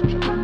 Ladies.